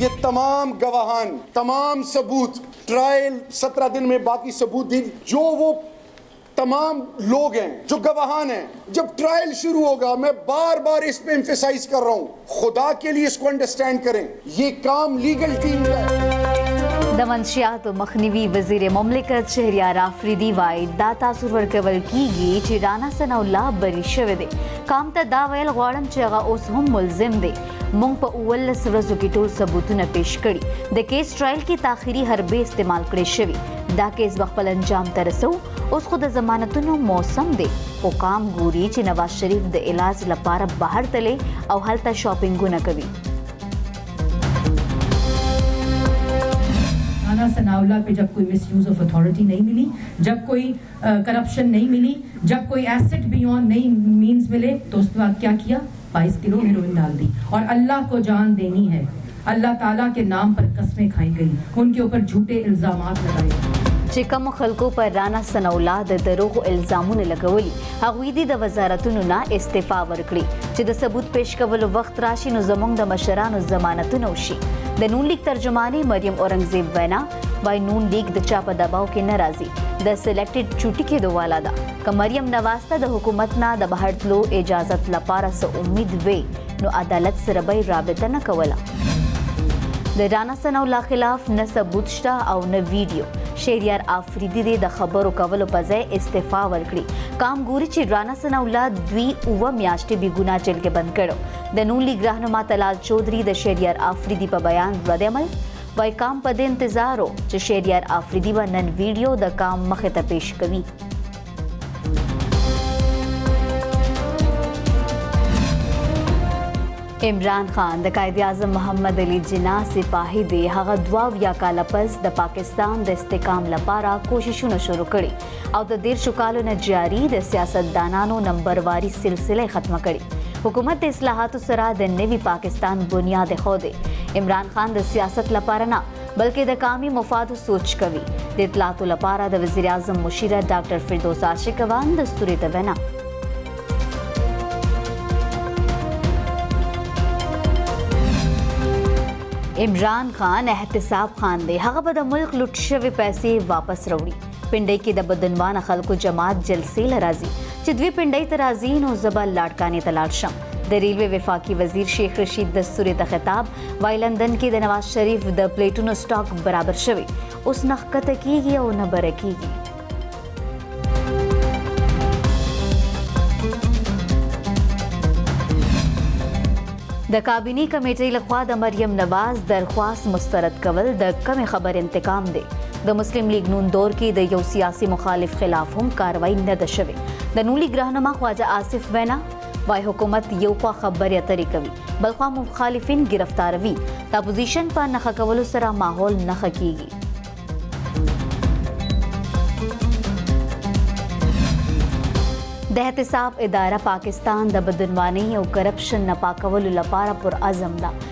یہ تمام گواہان تمام ثبوت ٹرائل سترہ دن میں باقی ثبوت دیں جو وہ تمام لوگ ہیں جو گواہان ہیں جب ٹرائل شروع ہوگا میں بار بار اس پہ امفیسائز کر رہا ہوں خدا کے لیے اس کو انڈرسٹینڈ کریں یہ کام لیگل ٹیم کا ہے د منشیاتو مخنیوي وزیر مملکت شهریار افریدي وایي دا تاثر ورکول کیږي چې رانا ثناء الله بری شوی دی قام ته دا ویل غواړم چې هغه اوس هم ملزم دی مونږ په 19 ورځو کې ټول ثبوتونه پیش کړي د کیس ټرایل کې تاخیری حربې استعمال کړې شوی دا کیس بخپل انجام ته رسو اوس خو د ضمانتونو موسم دی او قام ګوري چې نواز شریف د علاج لپاره بهر تللی او هلته شاپینګونه کوي انا ثناء اللہ پہ جب کوئی مس یوز آف اتھارٹی نہیں ملی جب کوئی کرپشن نہیں ملی جب کوئی ایسٹ بیون نہیں مینز ملے تو اس وقت کیا کیا بائیس کلو ہیروئن ڈال دی اور اللہ کو جان دینی ہے اللہ تعالیٰ کے نام پر قسمیں کھائی گئی ان کے اوپر جھوٹے الزامات لگائے گئے چې کوم خلکو پر رانا سن الله د دروغ الزامونه لګولي هغوی دي د وزارتونو نه استعفا ورکړي چې د ثبوت پیش کولو وخت راشي نو زمونږ د مشرانو ضمانتونه وشي د نون لیک ترجمانې مریم اورنګزیب وینا وای نون لیګ د چا په دباو کې نه راځي د سلیکټډ چوټي کې دواله ده که مریم نواز ته د حکومت نه د بهر تلو اجازت لپاره څه امید وي نو عدالت سره به رابطه نه کوله د رانا ثنا الله خلاف نه ثبوت شته او نه ویډیو شهریار افریدي دې د خبرو کولو په ځای استعفا ورکړي کام ګوري چې رانا ثنا الله دوی اوه میاشتې بې ګناه جیل کې بند کړو د نون لیګ رهنما تلال چودري د شهریار افریدي په بیان رد عمل وای کام په دې انتظار و چې شهریار آفریدي به نن ویډیو د کام مخې ته پیش کوي عمران خان د قائد اعظم محمد علي جناح سپاهي دی هغه دوا یا کال پس د پاکستان د استحکام لپاره کوششونه شروع کړي او د دیرشو کالو نه جاري د سیاستدانانو نمبرواري سلسله ختمه کړي حکومت د اصلاحاتو سره د نوي پاکستان بنیاد خوده عمران خان د سیاست لپاره نه بلکې د قامي مفادو سوچ کوي د اطلاعاتو لپاره د وزیر اعظم مشیره ډاکټر فردوس عاشق وان د ستوري د وینا عمران خان احتساب خان دی هغه به د ملک لوټ شوی پیسې واپس وروړي پنډۍ کې د بدنوانه خلکو جماعت جلسې له راځي چې دوی پنډۍ ته راځي نو زه به لاړکانې ته لاړ شم د ریلوې وفاقي وزیر شیخ رشید دستوري ته خطاب وای لندن کې د نواز شریف د پلیټونو سټاک برابر شوی اوس نه ښکته کیږي او نه بره کیږي د کابینی کمیټې لخوا د مریم نواز درخواست مسترد کول د کمې خبر انتقام دی د مسلم لیګ نون دور کې د یو سیاسي مخالف خلاف هم کاروایی نه ده شوې د نون لیګ رهنما خواجه آصف وینا وای حکومت یو خوا خبرې اترې کوي بلخوا مخالفین گرفتاروي د اپوزیشن په نخښه کولو سره ماحول نخښه کیږي د احتساب اداره پاکستان د بدنواني او کرپشن نه پاکولو لپاره پر عزم ده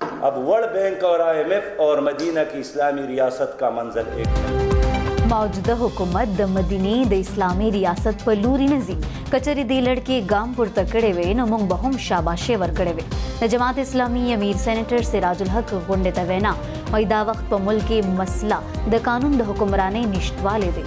اب ورلډ بینک اور آئی ایم ایف اور مدینه کی اسلامی ریاست کا منزل ایک ہے. موجوده حکومت د مدینې د اسلامي ریاست په لوري نه ځي کچرې دې لړ کې ګام پورته کړی وي نو موږ به هم شاباشې ورکړې وي د جماعت اسلامي امیر سېنیټر سراج الحق غونډې ته وینا وایي دا وخت په ملک کې مسله د قانون د حکمرانۍ نشتوالی دی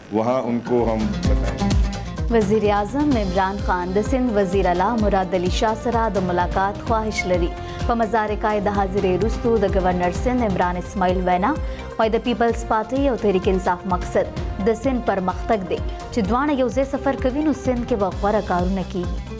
وها ان کو هم بتائیں وزیر اعظم عمران خان د سند وزیر اعلی مراد علي شاه سره د ملاقات خواهش لري په مزار کې د حاضرې روستو د گورنر سند عمران اسماعیل وینا وای د پیپلز پارټي او تحریک انصاف مقصد د سند پرمختګ دی چې دوانه یو ځای سفر کوي نو سند کې به غوړه کارونه کیږي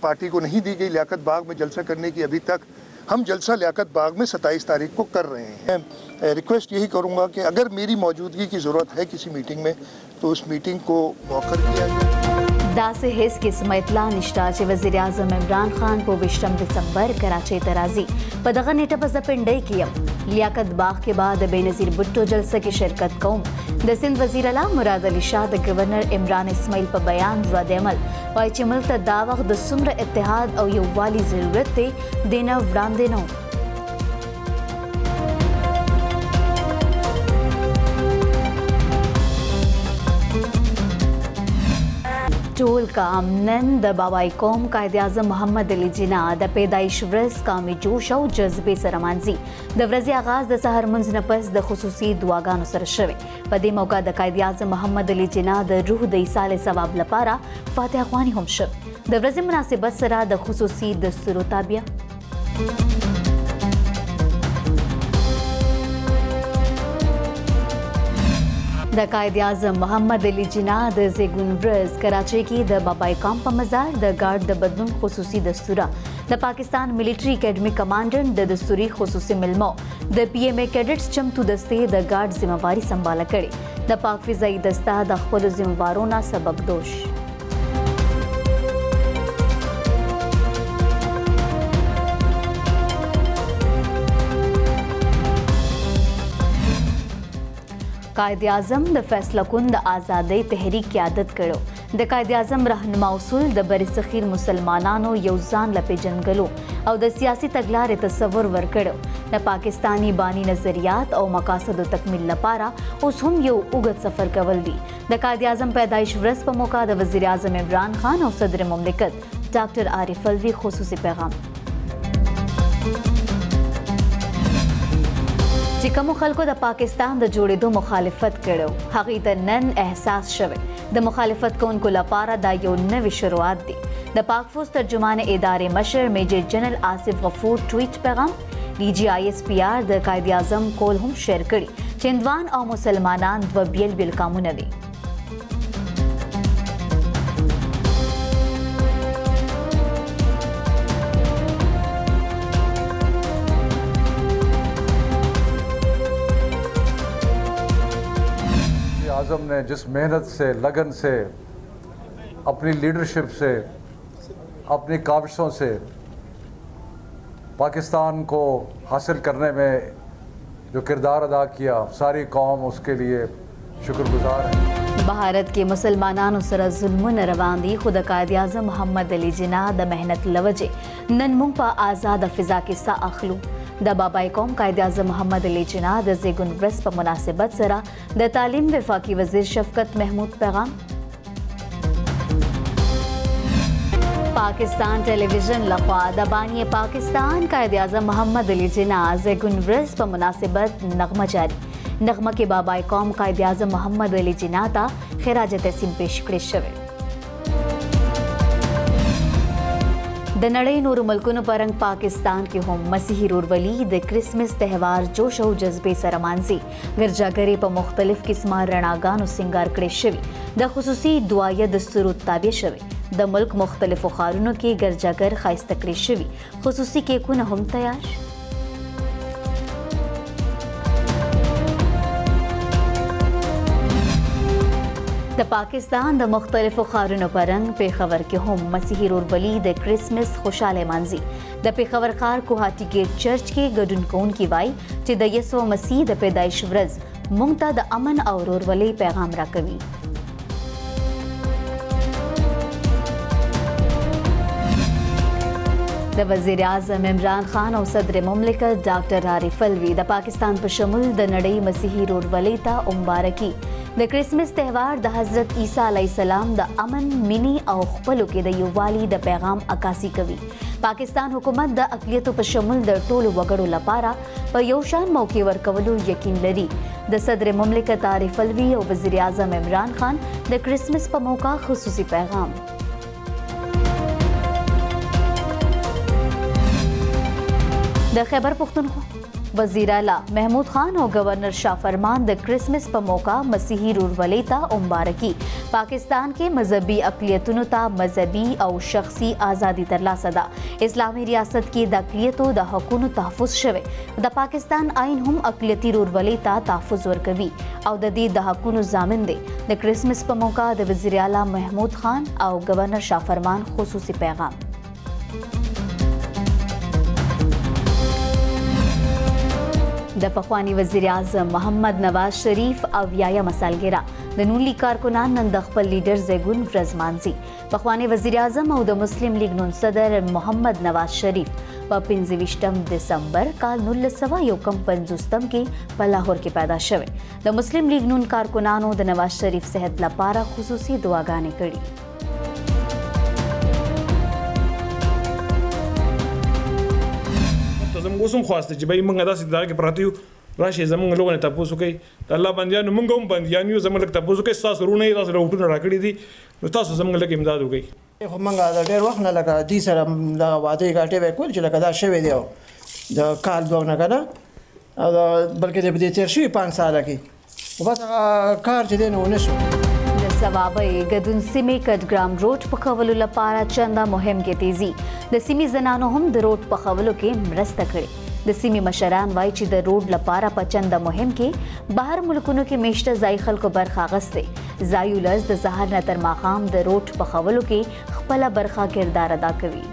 پارټی کو نهی دی ګی لیاقت باغ می جلسه کرنی کی ابھی تک هم جلسه لیاقت باغ می ستایس تاریخ کو کر رهی هی می ریکویسټ یهی کرون ګا کی اګر میری موجودګی کی ضرورت هی کسی میټینګ می تو اس میټینګ کو موخر کیا جائے. داسې هېڅ قسمه اطلاع نشته چې وزیر اعظم عمران خان په ویشتم دسمبر کراچۍ ته راځي په دغه نیټه به زه پنډۍ کې یم لیاقت باغ کې به د بېنظیر بټو جلسه کې شرکت کوم د سند وزیر اعلی مراد علي شاه د ګورنر عمران اسماعیل په بیان رد عمل وایي چې ملک ته دا وخت د څومره اتحاد او یووالي ضرورت دی دینه وړاندې نه ټول قام نن د بابای قوم قائد اعظم محمد علي جنا د پیدایش ورځ قامي جوش او جذبې سره مانځي د ورځې آغاز د سحر منځ نه پس د خصوصي دعاګانو سره شوی په دې موقع د قائد اعظم محمد علي جناح د روح د ایصال ثواب لپاره فاتحه خواني هم شو د ورځې مناسبت سره د خصوصي دستورو تابع د قائد اعظم محمد علي جناح د زیګون ورځ کراچۍ کې د بابای کام په مزار د ګارد د بدلون خصوصي دستوره د پاکستان ملټري اکیډمي کمانډنټ د دستوري خصوصي ملمو د پی ایم ای کیډټس چمتو دستې د ګارډ ذمہواری سمباله کړې د پاک فضایي دسته د خپل ذمہوارو نه سبب دوش قائد اعظم د فیصله کن د ازادۍ تحریک قیادت کړو د قائد اعظم رهنما اصول د بري سخير مسلمانانو يو ځان له پېژندګلو او د سياسي تګلارې تصور ورکړو د پاکستاني باني نظريات او مقاصدو تکمیل لپاره اوس هم یو اوږد سفر کول دي د قائد اعظم پیدایش ورځ په موقع د وزیر اعظم عمران خان او صدر مملکت ډاکټر عارف علوي خصوصي پیغام چې کوم خلکو د پاکستان د جوړېدو مخالفت کړو هغه د نن احساس شوه د مخالفت کوونکو لپاره دا یو نوې شروعات دی د پاک فوج ترجمان ادارې مشر میجر جنرال آصف غفور ټویټ پیغام ډي جي آی اس پی آر د قائد اعظم کول هم شیر کړي چې اندوان او مسلمانان دوه بیل بیل قامونه دي نے جس محنت سے لگن سے اپنی لیڈرشپ سے اپنی کاوشوں سے پاکستان کو حاصل کرنے میں جو کردار ادا کیا ساری قوم اس کے لیے شکر گزار ہیں بهارت کې مسلمانانو سره ظلمونه روان دي خو د قائد اعظم محمد علي جناح د مهنت لوجه نن موږ په آزاد فضا کې سا اخلو د بابای قوم قائد اعظم محمد علي جناح د زیګون ورس په مناسبت سره د تعلیم وفاقي وزیر شفقت محمود پیغام پاکستان ټلویزیون لخوا د بانی پاکستان قائد اعظم محمد علی جناح زګون ورځ په مناسبت نغمه جاری نغمه کې بابای قوم قائد اعظم محمد علی جناح ته خراج تحسین پیش کړی شوی د نړۍ نورو ملکونو په رنګ پاکستان کې هم مسیحي رورولي د کرسمس تهوار جوش او جذبې سره مانځي ګرجاګرې په مختلف قسمه رڼاګانو سنگار کړې شوي د خصوصي دعایه د سرود تابع شوي د ملک مختلفو ښارونو کې ګرجاګر خایسته کړې شوي خصوصي کیکونه هم تیار د پاکستان د مختلفو ښارونو په رنګ پیښور کې هم مسیحي روربلي د کریسمس خوشاله مانځي د پېښور ښار کوهاټي ګیټ چرچ کې ګډون کوونکي وایي چې د یسوع مسیح د پیدایش ورځ مونږ ته د امن او ورورولۍ پیغام راکوي د وزیر اعظم عمران خان او صدر مملکت ډاکټر عارف علوي د پاکستان په شمول د نړۍ مسیحي رورولۍ ته مبارکي د کریسمس تهوار د حضرت عیسی علی السلام د امن مینی او خپلو کې د یووالي د پیغام عکاسي کوي پاکستان حکومت د اقلیتو په شمول د ټولو وګړو لپاره په یو شان موقع ورکولو یقین لري د صدر مملکت عارف علوي او وزیر اعظم عمران خان د کرسمس په موقع خصوصي پیغام د خیبر پښتونخوا وزیراعلی محمود خان او ګورنر شاه فرمان د کرسمس په موقع مسیحي رورولۍ ته مبارکي پاکستان کې مذهبي اقلیتونو ته مذهبي او شخصي ازادي ترلاسه ده اسلامي ریاست کې د اقلیتو د حقونو تحفظ شوی د پاکستان آئین هم اقلیتي رورولۍ ته تحفظ ورکوي او د دې د حقونو ضامن دی د کرسمس په موقع د وزیراعلی محمود خان او ګورنر شاه فرمان خصوصي پیغام د پخوانی وزیر اعظم محمد نواز شریف او یایم سالګرا د نونلی کارکنان نن د خپل لیډر زګون ورځ مانځي پخوانی وزیر اعظم او د مسلم لیګ نون صدر محمد نواز شریف په 25 دسمبر کال 1951 کې په لاهور کې پیدا شوه د مسلم لیګ نون کارکنانو د نواز شریف صحت لپاره خصوصي دعاګانې کړې زموږ اوس هم خواسته چې بای موږ داسې دغه کې پراته یو راشي زموږ لوګو نه تاسو کوي د الله بندیانو موږ هم بندیان یو زموږ لک تاسو کوي تاسو رونه تاسو له وټونه راکړي دي نو تاسو زموږ لک امداد وکړي خو موږ دا ډېر وخت نه لکه دې سره دا وعده غاټې وکول چې لکه دا شوی دی د کال دوه نه کنه بلکې د دې تیر شوي پنځ ساله کې خو بس هغه کار چې دی نو ونه شو له ځوابه یې ګدون سیمې کټګرام روډ پخولو لپاره چنده مهم کې تیزي د سیمې زنانو هم د روډ پخولو کې مرسته کړې د سیمې مشران وایي چې د روډ لپاره په چنده مهم کې بهر ملکونو کې میشته ځای خلکو برخه غستې ځای ولس د سهار نه تر ماښام د روډ پخولو کې خپله برخه کردار ادا کوي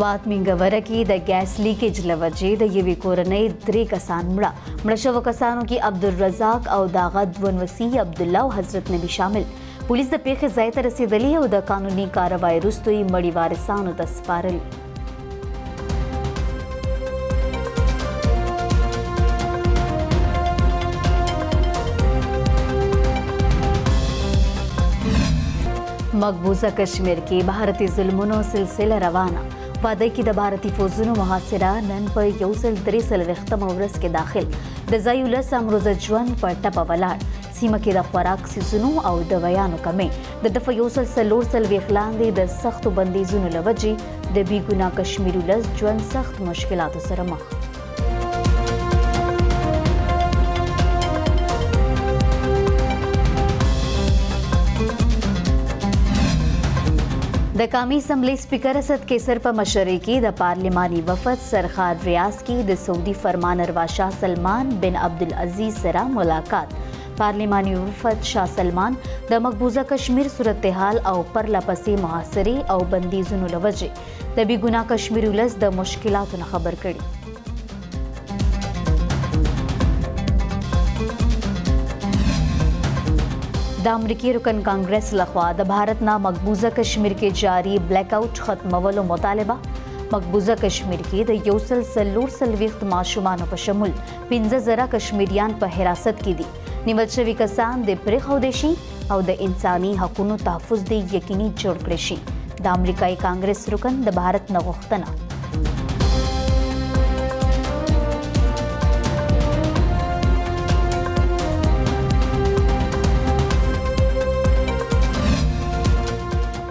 سوات منګوره کې د ګیس لیکج لوجې د یوې کورنۍ درې کسان مړه مړه شوو کسانو کې عبدالرزاق او داغه دوه نوسی عبد الله او حضرت نبی شامل پولیس د پیښې ځای ته رسیدلی او د قانوني کاروای وروسته یې مړي وارثانو ته سپارل مقبوضه کشمیر کې بھارتي ظلمونو سلسله روانه واده کې د بھارتي فوجونو محاصره نن په یو ځل درې څلوېښتمه ورځ کې داخل د ځای ولس امروزه ژوند پر ټپه ولاړ سیمه کې د خوراک سیزونو او د ویانو کمې د دفعه یو سل څلور څلوېښت لاندې د سختو بندیزونو له وجې د بې ګناه کشمیر ولس ژوند سخت مشکلاتو سره مخ د قامي اسمبلی سپیکر اسد کیسر په مشرۍ کې د پارلماني وفد سرخار ریاض کې د سعودي فرمان اروا شاه سلمان بن عبدالعزیز سره ملاقات پارلیماني وفد شاه سلمان د مقبوضه کشمیر صورتحال او پرله پسې محاصرې او بندیزونو له وجې د بیګناه کشمیر ولس د مشکلاتو نه خبر کړي د امریکای رکن کانګرس لخوا د بھارت نه مقبوضه کشمیر کې جاری بلیک آؤټ ختمولو مطالبه مقبوضه کشمیر کې د یوسل سلور سلويخت ماشومان په شمول پنځه زره کشمیریان په حراست کې دي نیول شوي کسان د پرېښودې شي او د انساني حقوقو تحفظ دې یقیني جوړ کړی شي د امریکایي کانګرس رکن د بھارت نه غوښتنه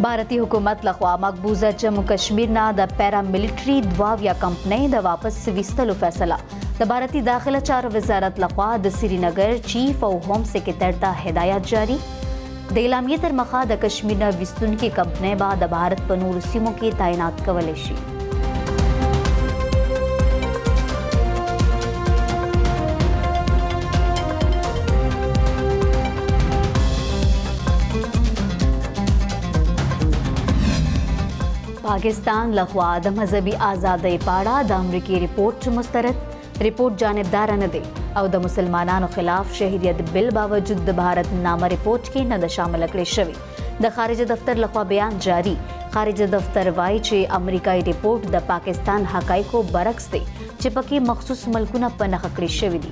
بھارتی حکومت لخوا مقبوضه جمو کشمیر نه د پیراملیټری دواویا کمپنۍ د واپس ویستلو فیصله د بھارتي داخله چارو وزارت لخوا د سرینګر چیف او هوم سیکرټر ته هدایت جاری د اعلامیې تر مخه د کشمیر نه ویستونکي کمپنۍ به د بھارت په نورو سیمو کې تعینات کولی شي پاکستان لخوا د مذهبي ازادۍ په اړه د امریکې رپورټ مسترد رپورټ جانبدار نه دی او د مسلمانانو خلاف شهریت بل باوجود د بھارت نامه رپورټ کې نه د شامل کړې شوی د خارجه دفتر لخوا بیان جاری خارجه دفتر وایي چې امریکایي رپورټ د پاکستان حقایقو برعکس دی چې پکې مخصوص ملکونه په نخښه کړی شوی دی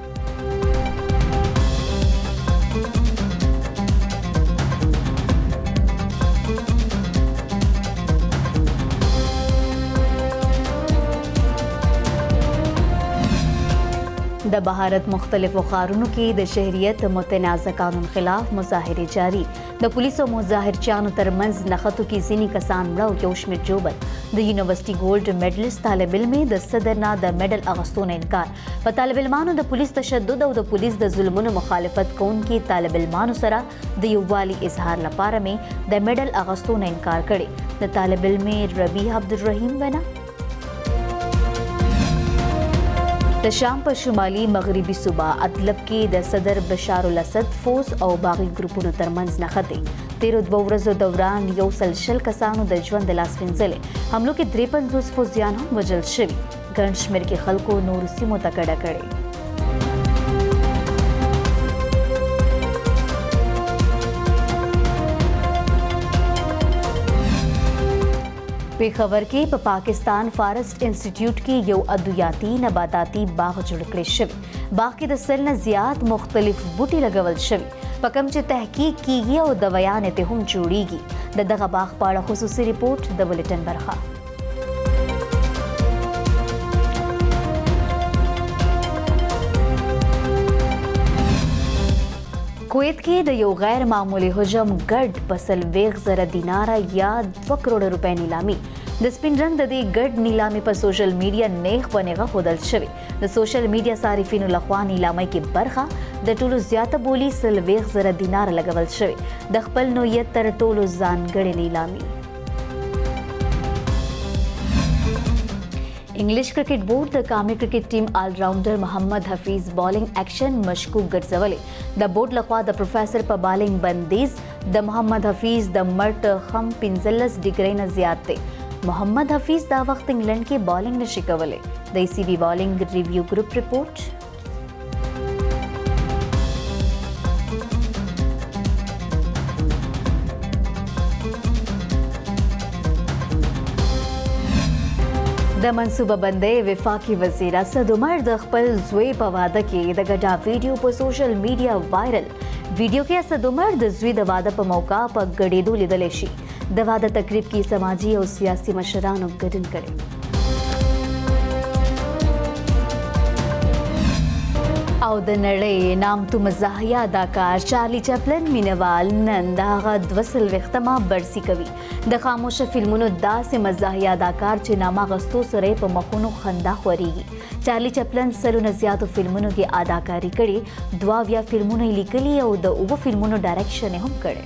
د بهارت مختلفو ښارونو کې د شهریت متنازع قانون خلاف مظاهره جاری د پولیسو مظاهرچیانو ترمنځ نښتو کې ځینی کسان مړه او یو شمېر جوبل د یونیورسيټي ګولډ میډلسټ طالب علم د صدر نه د میډل اغستون انکار په طالب علمانو د پولیس تشدد او د پولیس د ظلمونو مخالفت کوونکي طالب علمانو سره د یووالي اظهار لپاره مې د مډل اغستو نه انکار کړي د طالب علمې ربیح عبدالرحیم وینا د شام په شمالي مغربي صوبه ادلب کې د صدر بشار الاسد فوز او باغی ګروپونو ترمنځ نښتې تیرو دوه ورځو دوران یو سل شل کسانو د ژوند لاس پنځلې حملو کې درې پنځوس فوځیان هم وژل شوي ګڼ شمېر کې خلکو نورو سیمو ته کډه کړې. پېښور کې په پا پاکستان فارسټ انسټیټیوټ کې یو ادویاتي نباتاتي باغ جوړ کړی شوی باغ کې د سل نه زیات مختلف بوټي لګول شوی په کوم چې تحقیق کیږي او دویانې ته هم جوړیږي د دغه باغ په اړه خصوصي رپورټ د بلټن برخه کویت کې د یو غیر معمولی هجوم ګډ په څلوېښت زره دیناره یا دوه کروړه روپۍ نیلامي د سپین رنګ د دې ګډ نیلامي په سوشل میډیا نیغ په نیغه ښودل شوې د سوشل میډیا صارفینو لخوا نیلامۍ کې برخه د ټولو زیاته بولی څلوېښت زره دیناره لګول شوې د خپل نوعیت تر ټولو ځانګړې نیلامي انګلیش کرکټ بورډ د قامي کرکټ ټیم آلراونډر محمد حفیظ بالینګ اکشن مشکوک ګرځولې د بورډ لخوا د پروفیسور په بالینګ بندیز د محمد حفیظ د مرټ خم 15 ډیګرۍ نه زیات دی محمد حفیظ دا وخت انګلند کې بالینګ نشي کولای د ای سی بی بالینګ ریویو ګروپ رپورټ د منصوبه بندۍ وفاقي وزیر اسد عمر د خپل زوی په واده کې د ګډا ویډیو په سوشل میډیا وایرل ویډیو کې اسد عمر د زوی د واده په موقع په ګډېدو لیدل شي د واده تقریب کې سماجی او سیاسي مشرانو ګډون کړي او د نړۍ نامتو مزاحیه اداکار چارلی چپلن مینوال نن د هغه دوه څلوېښتمه برسي کوي د خاموشه فلمونو داسې مزاحیه اداکار چې نامه غستو سره په مخونو خندا خورېږي چارلی چپلن سلو نه زیاتو فلمونو کې اداکاري کړې دوه اویا فلمونه یې لیکلي او د اووه فلمونو ډایرکشن یې هم کړی